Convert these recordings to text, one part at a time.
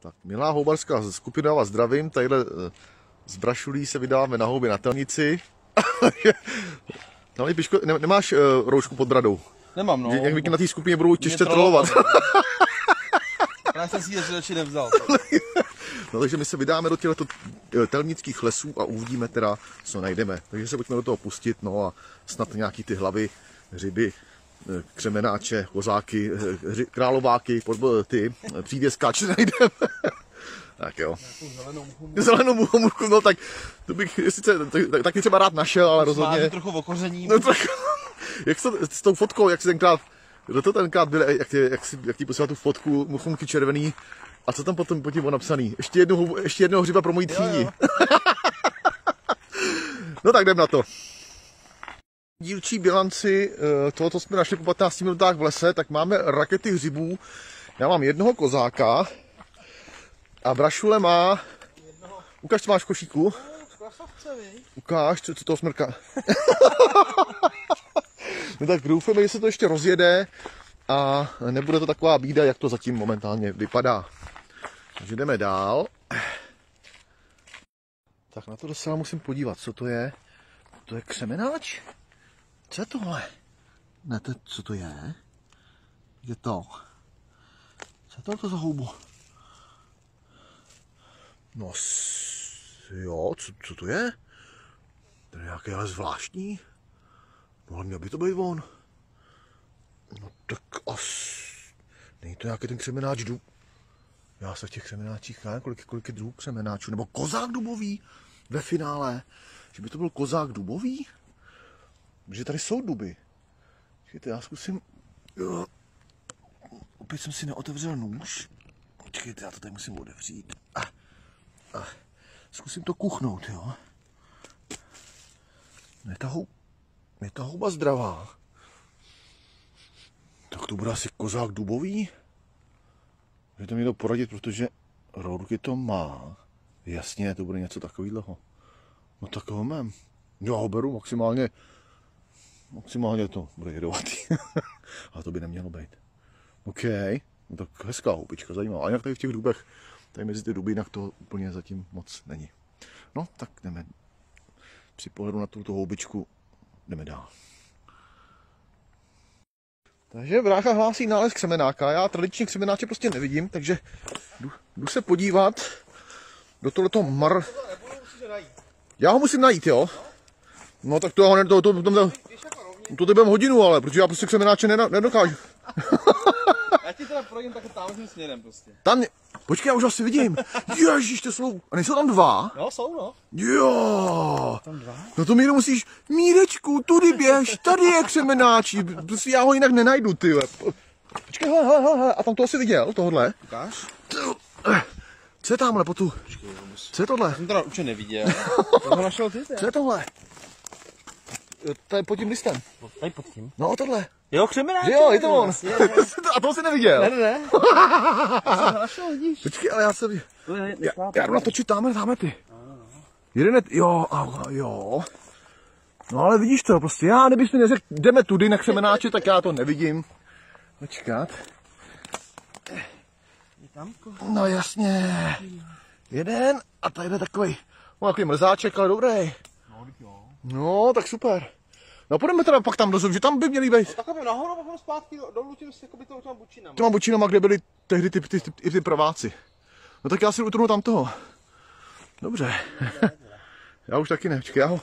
Tak, milá houbarská skupina, vás zdravím. Tadyhle eh, z Brašulí se vydáváme na houby na telnici. no, Piško, ne, nemáš uh, roušku pod bradou? Nemám, no. Nějak na té skupině budou těžce trolovat. Já jsem si je radši nevzal. no, takže my se vydáme do těchto eh, telnických lesů a uvidíme teda, co najdeme. Takže se pojďme do toho pustit, no a snad nějaký ty hlavy, hřiby, eh, křemenáče, kozáky, eh, králováky, ty eh, přívěskáče najdeme. tak jo. Zelenou muchomurku, no tak to bych sice tak, tak, taky třeba rád našel, ale rozhodně... Trochu okoření. No tak, jak to, s tou fotkou, jak si tenkrát, kdo to tenkrát byl, jak, tě, jak, si, jak ti posílal tu fotku, muchomky červený, a co tam potom pod tím bylo napsaný? Ještě, jednou, ještě jednoho hřiba pro moji tchýni. no tak jdem na to. Dílčí bilanci eh, toho, co jsme našli po 15 minutách v lese, tak máme rakety hřibů. Já mám jednoho kozáka a Brašule má... Ukaž, co máš v košíku. Ukáž, co, co toho smrka. no tak doufáme, že se to ještě rozjede a nebude to taková bída, jak to zatím momentálně vypadá. Takže jdeme dál. Tak na to docela musím podívat, co to je. To je křemenáč? Co je tohle? Ne, to, co to je? Je to? Co je to, to za houbu? No, jo, co, co to je? To je nějaké ale zvláštní. No ale měl by to být on. No tak as... Není to nějaký ten křemenáč dub. Já se v těch křemenáčích nevím, kolik, kolik je druhů křemenáčů. Nebo kozák dubový ve finále. Že by to byl kozák dubový? Protože tady jsou duby. Počkejte, já zkusím... Jo. Opět jsem si neotevřel nůž. Počkejte, já to tady musím otevřít. A, a, zkusím to kuchnout, jo. Je ta, hou... je ta houba zdravá. Tak to bude asi kozák dubový? Můžete mi to poradit, protože rourky to má. Jasně, to bude něco takového. No tak ho mám. Já ho beru maximálně, maximálně to bude jedovatý. Ale to by nemělo být. OK, no tak hezká houbička, zajímavá. A jinak tady v těch dubech, tady mezi ty duby, jinak to úplně zatím moc není. No, tak jdeme při pohledu na tuto houbičku, jdeme dál. Takže brácha hlásí nález křemenáka. Já tradičně křemenáče prostě nevidím, takže jdu, jdu se podívat do tohoto mar... Já ho musím najít, jo? No tak to, já ho ne, to, to, to, to, to, to budeme hodinu, ale, protože já prostě křemenáče nena- nedokážu. Já ti teda projím takhle tamhle směrem prostě. Tam, je- počkej, já už asi vidím. Ježíš, to jsou, a nejsou tam dva? No, jsou no. Jo. No to mi jenom musíš, Mírečku, tudy běž, tady je křemenáč, prostě já ho jinak nenajdu, ty. Počkej, hele, hele, hele, a tam to asi viděl, tohle. Ukáž? Co je tamhle po tu? Co je tohle? Jsem teda určitě neviděl. To ho našel ty, Co je tohle? To je pod tím listem. Tady pod tím. No, tohle. Jo, křemenáč. Jo, je to on. A to jsi neviděl. Ne, ne, ne. Já jsem ho našel, vidíš. Počkej, ale já jsem... To je, Já, já jdu natočit tamhle, tamhle ty. Jeden je, jo, a, jo. No ale vidíš to, prostě já, kdybys mi neřekl, jdeme tudy na křemenáče, tak já to nevidím. Počkat. Je tam? No jasně. Jeden a tady je takový, no, takový mrzáček, ale dobrý. No, jo. No, tak super. No půjdeme teda pak tam dozum, že tam by měli být Takhle nahoru, a potom zpátky dolů tím, jako by to těma bučinama. těma bočinama, kde byli tehdy ty, ty, ty, ty, ty prváci. No tak já si utrhnu tam toho. Dobře. já už taky ne, počkej, já ho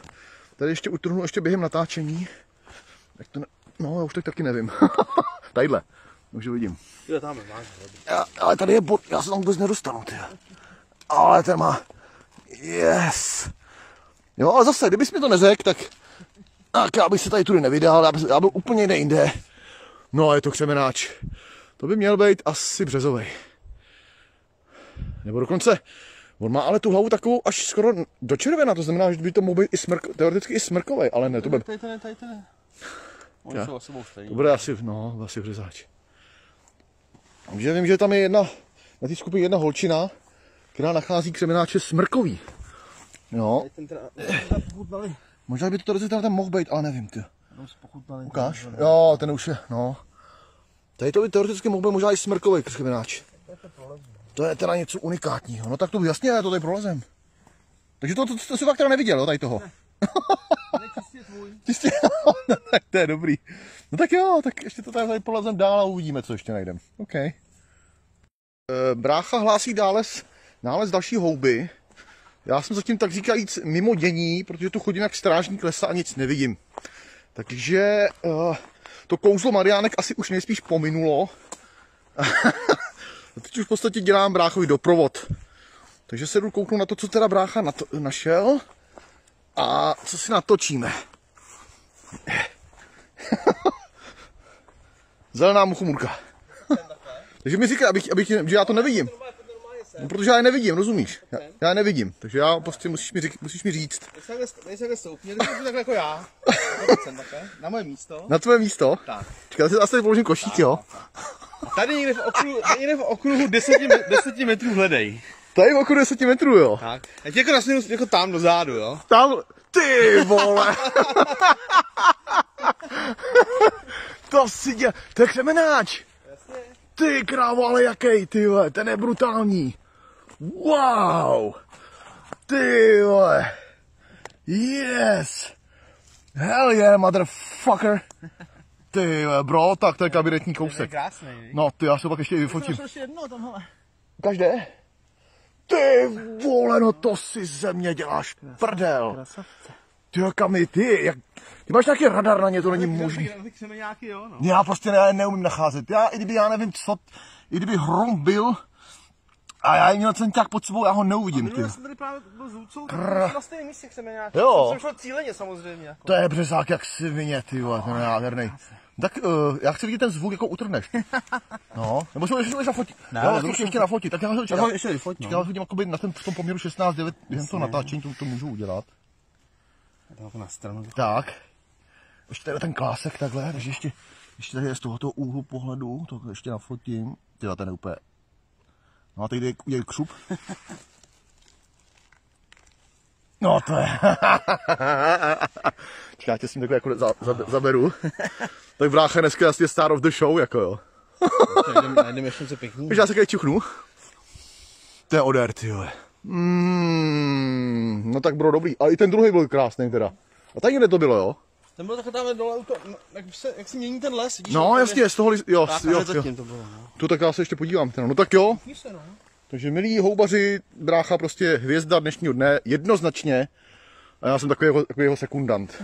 tady ještě utrhnu ještě během natáčení. Jak to ne... No, já už tak taky nevím. Tadyhle. Už vidím. Jo, tam je, máš. Já, ale tady je bod, já se tam vůbec nedostanu, ty. Ale ten má... Yes. Jo, ale zase, kdybys mi to neřekl, tak... Tak já bych se tady tudy nevydal, já bych, já byl úplně někde jinde. No a je to křemenáč. To by měl být asi březový. Nebo dokonce, on má ale tu hlavu takovou až skoro do červená, to znamená, že by to mohl být i smrk, teoreticky i smrkový, ale ne, to bude, Tady ten, tady ten. Oni jsou stejný. to bude asi, no, asi vřezáč. Takže vím, že tam je jedna, na té skupině jedna holčina, která nachází křemenáče smrkový. No, Tady ten teda. Možná by to teoreticky tam mohl být, ale nevím, ty. Ukáž? Jo, ten už je, no. Tady to by teoreticky mohl být možná i smrkový křemenáč. To je teda něco unikátního. No tak to jasně, já to tady prolezem. Takže to, to, to, to si fakt teda neviděl, jo, tady toho. Ne, čistě tvůj. Čistě, no, tak to je dobrý. No tak jo, tak ještě to tady, tady polezem dál a uvidíme, co ještě najdeme. OK. E, brácha hlásí dále nález další houby. Já jsem zatím tak říkajíc mimo dění, protože tu chodím jak strážník lesa a nic nevidím. Takže e, to kouzlo Mariánek asi už nejspíš pominulo. Teď už v podstatě dělám bráchovi doprovod. Takže se jdu kouknout na to, co teda brácha našel. A co si natočíme. Zelená muchomurka. Takže mi říká, abych, abych, že já to nevidím. No, protože já je nevidím, rozumíš? Já, já je nevidím, takže já prostě musíš mi, řík, musíš mi říct. Když takhle, když takhle stoupně, když takhle jako já. Takhle na moje místo. Na tvoje místo? Tak. Čekaj, si asi položím košík, jo? Tady někde v okruhu, někde v okruhu 10, me- 10 metrů hledej. Tady v okolo 10 metrů, jo? Tak. Já ti jako nasměru jako tam dozadu, jo? Tam, ty vole! to si dělá, to je křemenáč! Ty krávo, ale jaký, ty vole, ten je brutální. Wow! Ty vole! Yes! Hell yeah, motherfucker! Ty bro, tak to je kabinetní kousek. krásný, No, ty, já se pak ještě i vyfotím. ještě jedno tam, hele. Každé? Ty vole, no to si ze mě děláš prdel. Ty jo, kami, ty, jak, ty máš nějaký radar na ně, to není možný. No. Já prostě ne, neumím nacházet. Já, i kdyby, já nevím co, i kdyby hrom byl, a já měl centák pod sebou, já ho neuvidím, ty. Minule jsem tady právě byl s Lucou, tak na stejném místě chceme nějaký. Jo. Jsem šel cíleně samozřejmě. Jako. To je březák jak svině, ty vole, ten je nádherný. Tak uh, já chci vidět ten zvuk, jako utrhneš. No, nebo si ho ještě nafotit. Ne, zkus to- ještě nafotit. Tak já ho Tak ho ještě vyfoť, no. Já ho vidím jakoby na ten, v tom poměru 16-9, během toho natáčení to, to můžu udělat. Tak na stranu. Tak. Ještě tady ten klásek takhle, takže ještě, ještě tady je z tohoto úhlu pohledu, to ještě nafotím. Ty ten je úplně... No a teď jde, je křup. No to je... Čekaj, já tě s tím takhle jako za, za, zaberu. tak brácha dneska je star of the show, jako jo. Najdeme, ještě něco pěkný. Takže já se tady čuchnu. To je odér, ty vole. Mm, no tak bylo dobrý. Ale i ten druhý byl krásný teda. A tady někde to bylo, jo? Ten byl takhle tam dole, u to, no, jak, se, jak se mění ten les, vidíš? No, jasně, z toho, lis- jo, Tak, jo, jo, to bylo, no. To tak já se ještě podívám. Teda. No tak jo, se, no. takže milí houbaři, brácha prostě hvězda dnešního dne, jednoznačně. A já jsem takový jeho, takový jeho sekundant.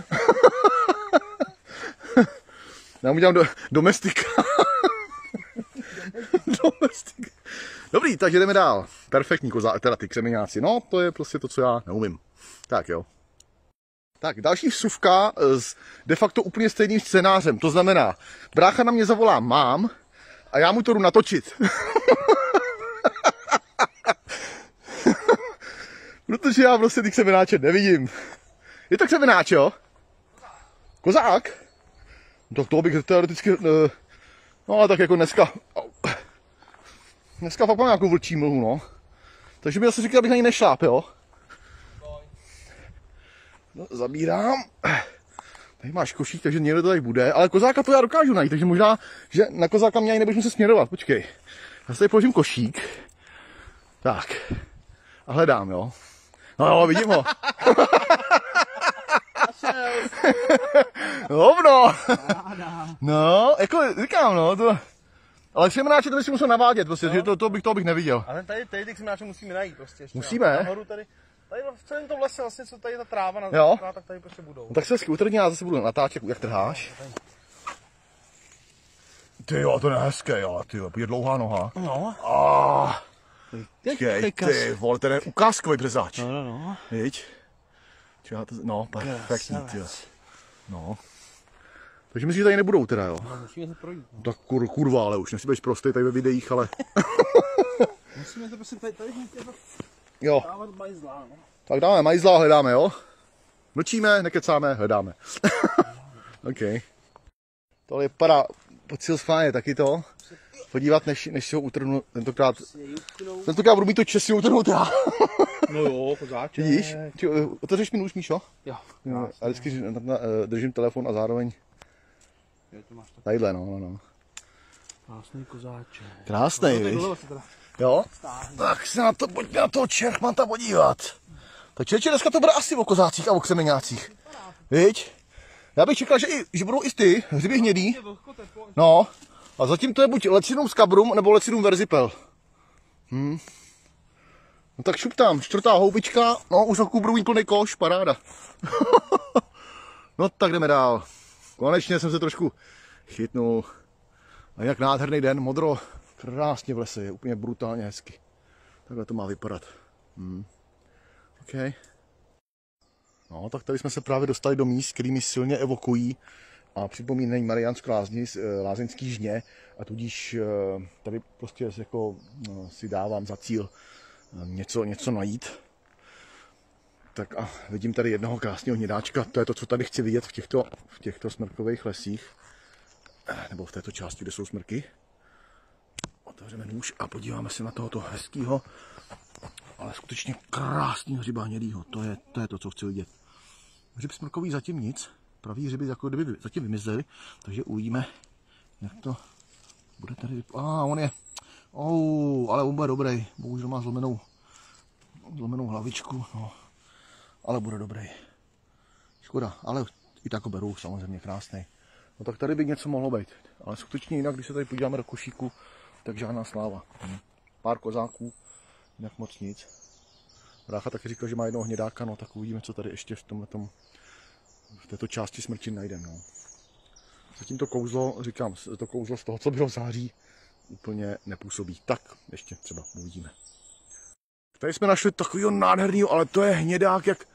já mu dělám do, domestika. domestika. Dobrý, takže jdeme dál. Perfektní koza, teda ty křemeňáci. No, to je prostě to, co já neumím. Tak jo. Tak, další vsuvka s de facto úplně stejným scénářem. To znamená, brácha na mě zavolá mám a já mu to jdu natočit. Protože já prostě ty křemenáče nevidím. Je to křemenáč, jo? Kozák? No, tak toho bych teoreticky... eh, No, ale tak jako dneska... Dneska fakt mám nějakou vlčí mlhu, no. Takže mi asi říkal, abych na ní nešláp, jo? No, zabírám. Tady máš košík, takže někde to tady bude, ale kozáka to já dokážu najít, takže možná, že na kozáka mě ani nebudeš muset směrovat. Počkej. Já si tady položím košík. Tak. A hledám, jo. No jo, vidím ho. Hovno. No, jako říkám, no, to... Ale křemenáče to bych si musel navádět, prostě, že to, to, bych, to bych neviděl. Ale tady, tady ty křemenáče musíme najít prostě ještě. Musíme? Nahoru tady, tady v celém tom lese vlastně, co tady ta tráva na Jo. tak tady prostě budou. No tak se hezky utrhni, já zase budu natáčet, jak trháš. Ty jo, to je hezké, jo, ty jo, je dlouhá noha. No. Teď, Kej, ty vole, ten je ukázkový březáč. No, no, no. Viď? To, no, perfektní, ty jo. No. Takže myslím, že tady nebudou teda, jo. no musíme to projít. No. Tak kur, kurva, ale už nechci být prostý tady ve videích, ale Musíme to prostě tady, tady hned jako jo. dávat no. Tak dáme majzla, hledáme, jo? Mlčíme, nekecáme, hledáme. OK. Tohle vypadá pocil schválně taky to. Podívat, než, než si ho utrhnu tentokrát. Tentokrát budu mít to čestně utrhnout já. No jo, kozáček. Vidíš? Ty, eh, Otevřeš mi nůž, Míšo? Jo. Jo, a vždycky že na, na, eh, držím telefon a zároveň Jo, to máš tak tadyhle, no, no, no. krásný kozáček. Krásný, No, víš? Jo? Tak se na to, pojďme na toho Čerchmanta podívat. Tak čeče, dneska to bude asi o kozácích a o křemeňácích. Viď? Já bych čekal, že, i, že budou i ty, hřiby hnědý. No, a zatím to je buď lecinum z kabrum, nebo lecinum verzipel. Hm. No tak šup tam, čtvrtá houbička, no už mít plný koš, paráda. no tak jdeme dál. Konečně jsem se trošku chytnul. A jak nádherný den, modro, krásně v lese, je úplně brutálně hezky. Takhle to má vypadat. Hmm. OK. No, tak tady jsme se právě dostali do míst, kterými silně evokují a připomínají Mariánsko eh, lázeňský žně a tudíž eh, tady prostě jako no, si dávám za cíl eh, něco, něco najít. Tak a vidím tady jednoho krásného hnědáčka, to je to, co tady chci vidět v těchto, v těchto smrkových lesích, nebo v této části, kde jsou smrky. Otevřeme nůž a podíváme se na tohoto hezkého, ale skutečně krásného hřiba hnědýho. To je, to je to, co chci vidět. Hřib smrkový zatím nic, pravý hřiby jako kdyby zatím vymizely, takže uvidíme, jak to bude tady vypadat. A on je, oh, ale on bude dobrý, bohužel má zlomenou, zlomenou hlavičku, no, ale bude dobrý. Škoda, ale i tak beru, samozřejmě krásný. No tak tady by něco mohlo být, ale skutečně jinak, když se tady podíváme do košíku, tak žádná sláva. Pár kozáků, jinak moc nic. Rácha taky říkal, že má jednoho hnědáka, no tak uvidíme, co tady ještě v tomhle v této části smrti najdeme. No. Zatím to kouzlo, říkám, to kouzlo z toho, co bylo v září, úplně nepůsobí. Tak, ještě třeba uvidíme. Tady jsme našli takovýho nádherného, ale to je hnědák, jak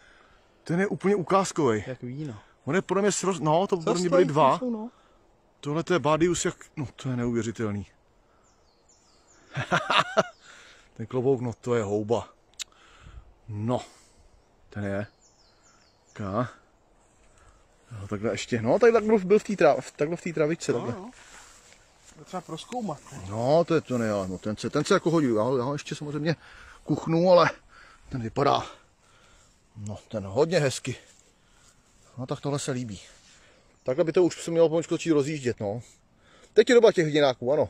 ten je úplně ukázkový. Jak víno. On je podle mě srost, no, to podle mě byly dva. no. Tohle to je Badius, jak, no to je neuvěřitelný. ten klobouk, no to je houba. No, ten je. Ká. No, takhle ještě, no, tady takhle byl v té trav, takhle v té travičce, no, takhle. No. To třeba proskoumat. No, to je to ne, no, ten se, ten se jako hodí, já, já ho ještě samozřejmě kuchnu, ale ten vypadá, no, ten hodně hezky. No, tak tohle se líbí. Takhle by to už se mělo pomočku začít rozjíždět, no. Teď je doba těch hdináků, ano.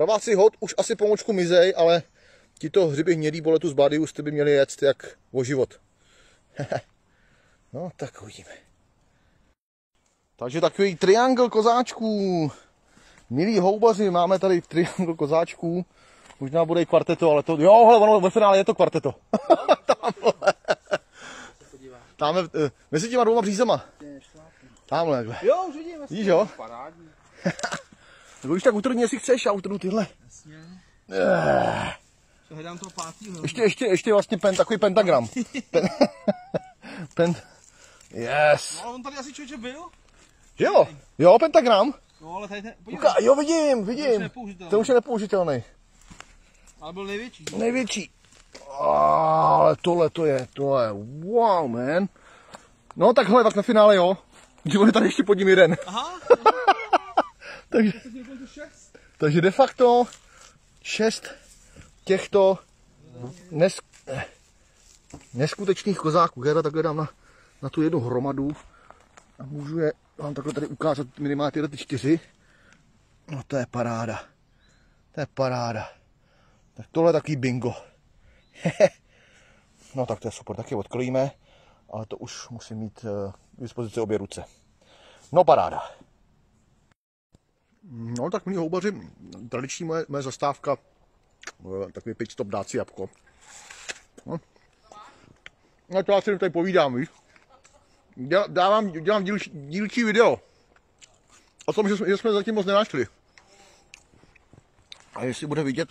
Praváci hod už asi pomočku mizej, ale tito hřiby hnědý boletu z Badius by měli jet jak o život. no, tak uvidíme. Takže takový triangl kozáčků. Milí houbaři, máme tady triangl kozáčků. Možná bude i kvarteto, ale to, jo, hele, ono ve finále je to kvarteto. Tamhle. Tamhle, eh, mezi těma dvouma břízema. Tamhle, takhle. Jo, už vidím, Vidíš, jo? Parádní. Tak už tak utrhni, jestli chceš, já utrhnu tyhle. Jasně. Eh. Hledám toho pátýho. Ještě, ještě, ještě vlastně pen, takový pentagram. Pen, pen, yes. No, on tady asi člověče byl. Jo, jo, pentagram. No, ale tady ten, podívej, Uka, jo, vidím, vidím. To už je nepoužitelný. Ale byl největší. Největší. Ale tohle to je, to je, wow, man. No takhle, tak na finále jo. On je tady ještě pod ním jeden. Aha, takže, to je to šest. Takže de facto šest těchto nes, neskutečných kozáků. Já takhle dám na, na tu jednu hromadu a můžu je vám takhle tady ukázat minimálně tyhle ty čtyři. No to je paráda. To je paráda. Tak tohle je takový bingo. no tak to je super, taky odklíme, ale to už musím mít eh, k dispozici obě ruce. No paráda. No tak milí houbaři, tradiční moje, moje zastávka, eh, takový pit stop dáci jabko. No. no to já si tady povídám, víš. Dávám, dělám díl, dílčí video. O tom, že jsme, že jsme zatím moc nenašli. A jestli bude vidět,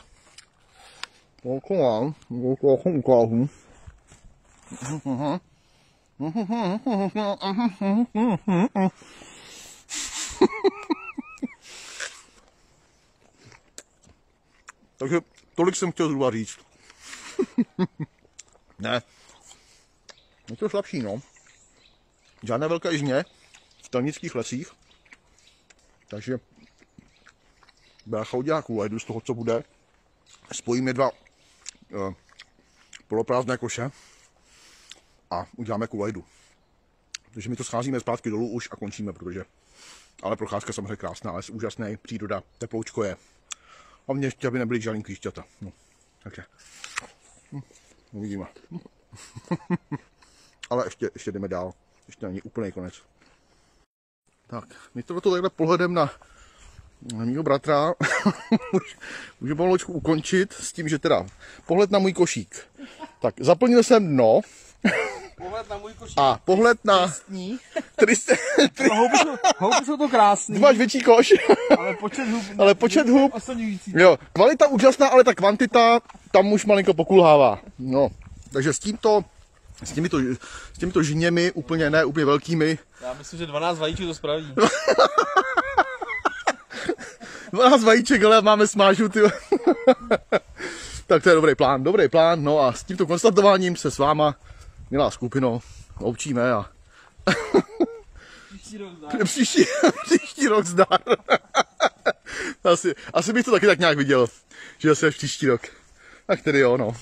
Koliko mám? Koliko ukážu. Takže tolik jsem chtěl zhruba říct. ne. Je to slabší, no. Žádné velké žně v telnických lesích. Takže brácha udělá kulajdu z toho, co bude. Spojíme dva uh, poloprázdné koše a uděláme kulajdu. Takže my to scházíme zpátky dolů už a končíme, protože ale procházka samozřejmě krásná, ale úžasný, příroda, teploučko je. Hlavně ještě, aby nebyly žádný klíšťata. No. Takže. Hm, Uvidíme. Ale ještě, ještě jdeme dál. Ještě není úplný konec. Tak, my to takhle pohledem na, mýho bratra už- můžu pomaločku ukončit s tím, že teda pohled na můj košík. Tak, zaplnil jsem dno Pohled na můj košík. a pohled na... Triste, tri, Houby jsou, houby jsou to krásný, ty máš větší koš, ale počet hub, ale počet hub. Jo, kvalita úžasná, ale ta kvantita tam už malinko pokulhává. No, takže s tímto, s těmito, s těmito žněmi, úplně ne, úplně velkými, Já myslím, že 12 vajíčů to spraví. 12 vajíček, ale máme smážu, ty. tak to je dobrý plán, dobrý plán, no a s tímto konstatováním se s váma, milá skupino, loučíme a Příští rok zdá. příští, příští rok zdar. asi, asi bych to taky tak nějak viděl, že zase až příští rok. Tak tedy jo, no.